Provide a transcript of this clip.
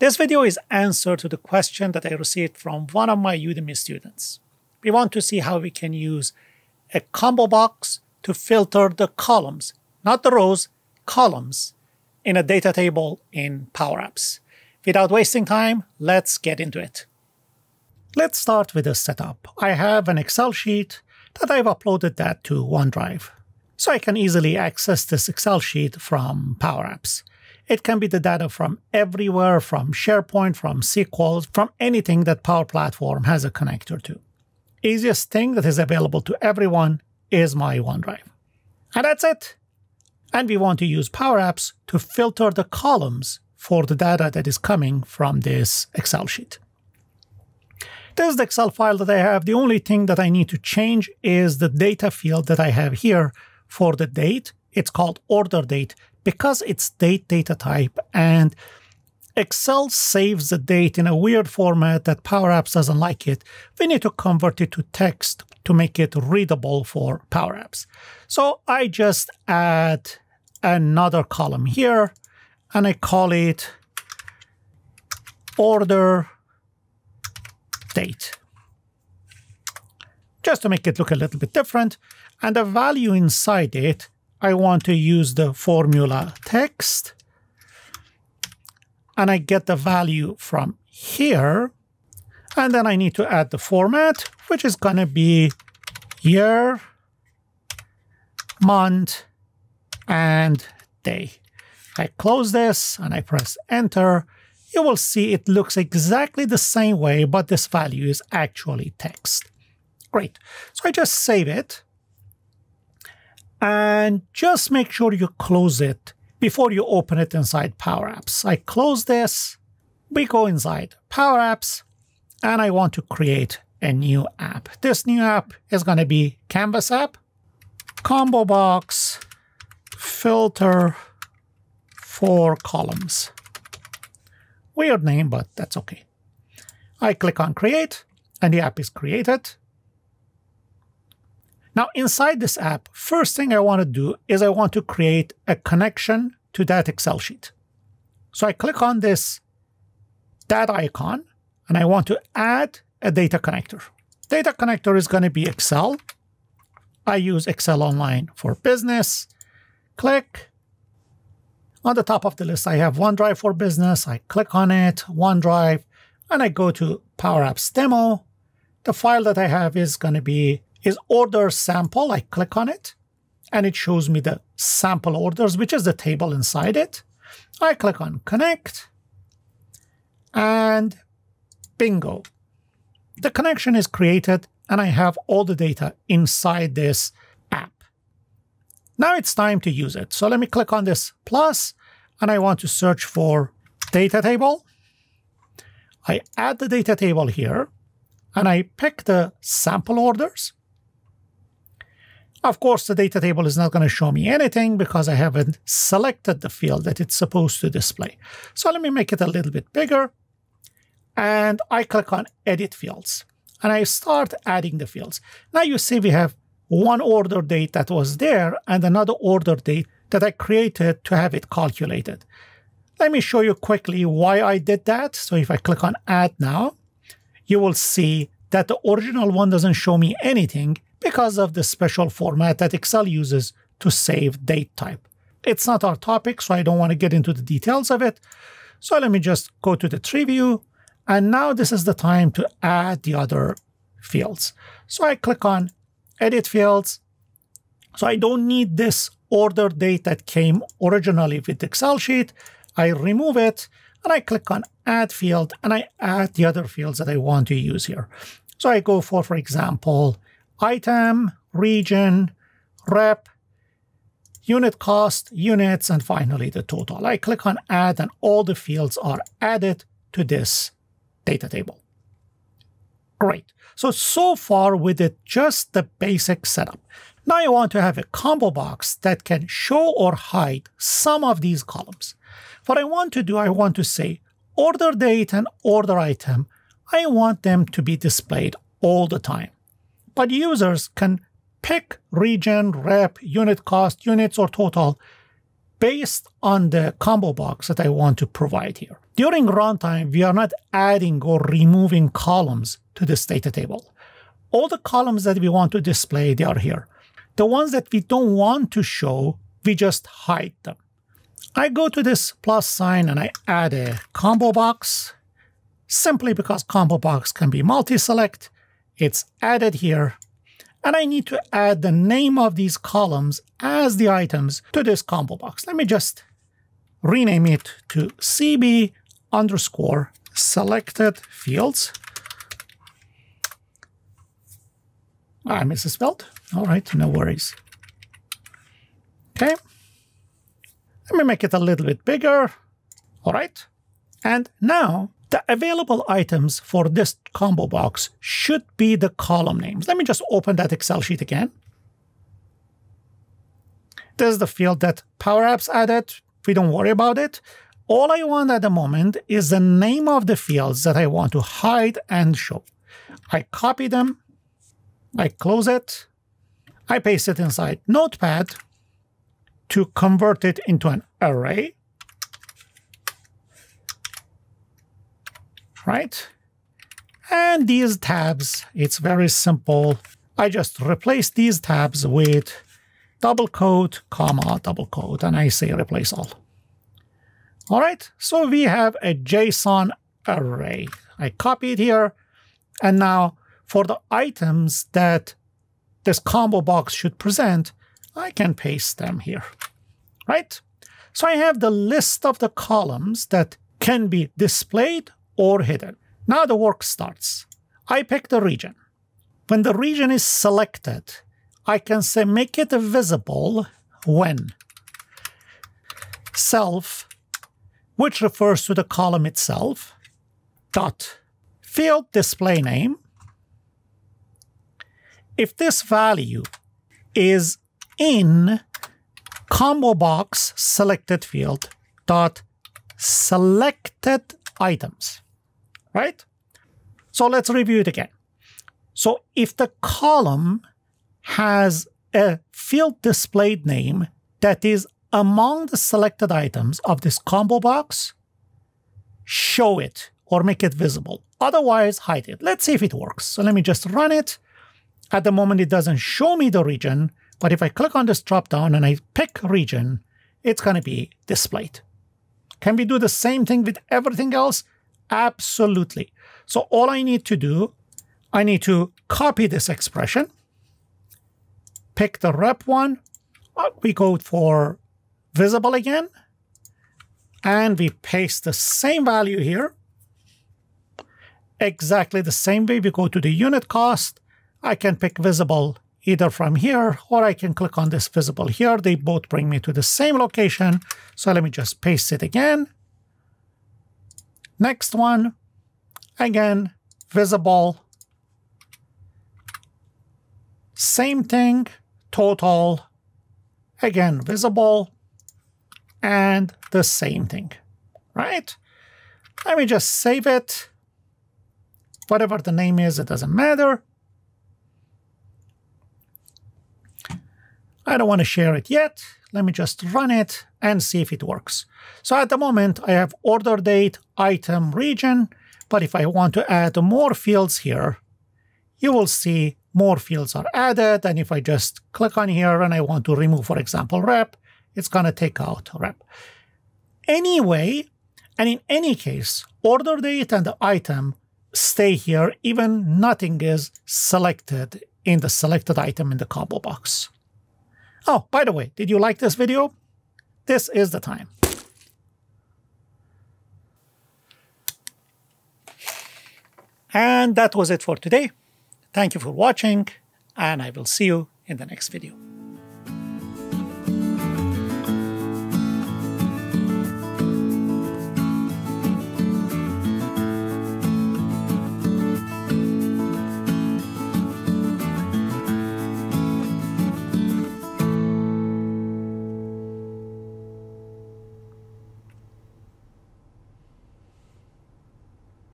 This video is answer to the question that I received from one of my Udemy students. We want to see how we can use a combo box to filter the columns, not the rows, columns in a data table in Power Apps. Without wasting time, let's get into it. Let's start with the setup. I have an Excel sheet that I've uploaded that to OneDrive. So I can easily access this Excel sheet from Power Apps. It can be the data from everywhere, from SharePoint, from SQL, from anything that Power Platform has a connector to. Easiest thing that is available to everyone is my OneDrive. And that's it. And we want to use Power Apps to filter the columns for the data that is coming from this Excel sheet. This is the Excel file that I have. The only thing that I need to change is the data field that I have here for the date. It's called order date because it's date data type and Excel saves the date in a weird format that Power Apps doesn't like it. We need to convert it to text to make it readable for Power Apps. So I just add another column here and I call it order date. Just to make it look a little bit different. And the value inside it I want to use the formula text and I get the value from here. And then I need to add the format, which is going to be year, month, and day. I close this and I press enter. You will see it looks exactly the same way, but this value is actually text. Great. So I just save it and just make sure you close it before you open it inside Power Apps. I close this, we go inside Power Apps, and I want to create a new app. This new app is going to be Canvas app, combo box, filter for columns. Weird name, but that's okay. I click on create, and the app is created. Now, inside this app, first thing I want to do is I want to create a connection to that Excel sheet. So I click on this that icon, and I want to add a data connector. Data connector is going to be Excel. I use Excel Online for Business. Click. On the top of the list, I have OneDrive for Business. I click on it, OneDrive, and I go to Power Apps Demo. The file that I have is going to be is order sample. I click on it and it shows me the sample orders, which is the table inside it. I click on connect and bingo. The connection is created and I have all the data inside this app. Now it's time to use it. So let me click on this plus and I want to search for data table. I add the data table here and I pick the sample orders of course, the data table is not going to show me anything because I haven't selected the field that it's supposed to display. So let me make it a little bit bigger. And I click on Edit Fields. And I start adding the fields. Now you see we have one order date that was there and another order date that I created to have it calculated. Let me show you quickly why I did that. So if I click on Add Now, you will see that the original one doesn't show me anything because of the special format that Excel uses to save date type. It's not our topic, so I don't want to get into the details of it. So let me just go to the tree view. And now this is the time to add the other fields. So I click on Edit Fields. So I don't need this order date that came originally with the Excel sheet. I remove it and I click on Add Field and I add the other fields that I want to use here. So I go for, for example, item, region, rep, unit cost, units, and finally the total. I click on add and all the fields are added to this data table. Great. So, so far we did just the basic setup. Now I want to have a combo box that can show or hide some of these columns. What I want to do, I want to say order date and order item. I want them to be displayed all the time but users can pick region, rep, unit cost, units, or total based on the combo box that I want to provide here. During runtime, we are not adding or removing columns to this data table. All the columns that we want to display, they are here. The ones that we don't want to show, we just hide them. I go to this plus sign and I add a combo box simply because combo box can be multi-select. It's added here. And I need to add the name of these columns as the items to this combo box. Let me just rename it to CB underscore selected fields. Ah, I misspelled. All right, no worries. Okay. Let me make it a little bit bigger. All right. And now the available items for this combo box should be the column names. Let me just open that Excel sheet again. This is the field that Power Apps added. We don't worry about it. All I want at the moment is the name of the fields that I want to hide and show. I copy them, I close it, I paste it inside Notepad to convert it into an array. Right? And these tabs, it's very simple. I just replace these tabs with double quote, comma, double quote, and I say replace all. All right, so we have a JSON array. I copy it here, and now for the items that this combo box should present, I can paste them here, right? So I have the list of the columns that can be displayed or hidden. Now the work starts. I pick the region. When the region is selected, I can say make it visible when self, which refers to the column itself, dot field display name. If this value is in combo box selected field dot selected items right? So let's review it again. So if the column has a field displayed name that is among the selected items of this combo box, show it or make it visible. Otherwise, hide it. Let's see if it works. So let me just run it. At the moment, it doesn't show me the region, but if I click on this drop down and I pick region, it's going to be displayed. Can we do the same thing with everything else? Absolutely. So all I need to do, I need to copy this expression, pick the rep one, uh, we go for visible again, and we paste the same value here. Exactly the same way we go to the unit cost. I can pick visible either from here or I can click on this visible here. They both bring me to the same location. So let me just paste it again. Next one, again, visible. Same thing, total, again, visible, and the same thing, right? Let me just save it. Whatever the name is, it doesn't matter. I don't want to share it yet. Let me just run it and see if it works. So at the moment, I have order date, item, region, but if I want to add more fields here, you will see more fields are added. And if I just click on here and I want to remove, for example, rep, it's going to take out rep. Anyway, and in any case, order date and the item stay here, even nothing is selected in the selected item in the combo box. Oh, by the way, did you like this video? This is the time. And that was it for today. Thank you for watching, and I will see you in the next video.